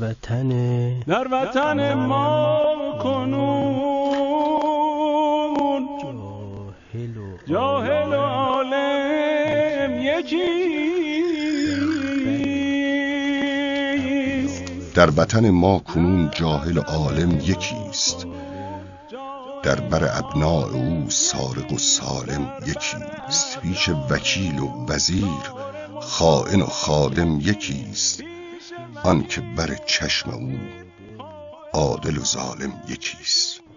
وطن در وطن ما کنون. جاهل و جاهل و عالم یکیست در وطن ما کنون جاهل و عالم یکیست. در بر ابناء او سارق و سالم یکیست. پیش وکیل و وزیر خائن و خادم یکیست. آن که بر چشم او عادل و ظالم یکیست.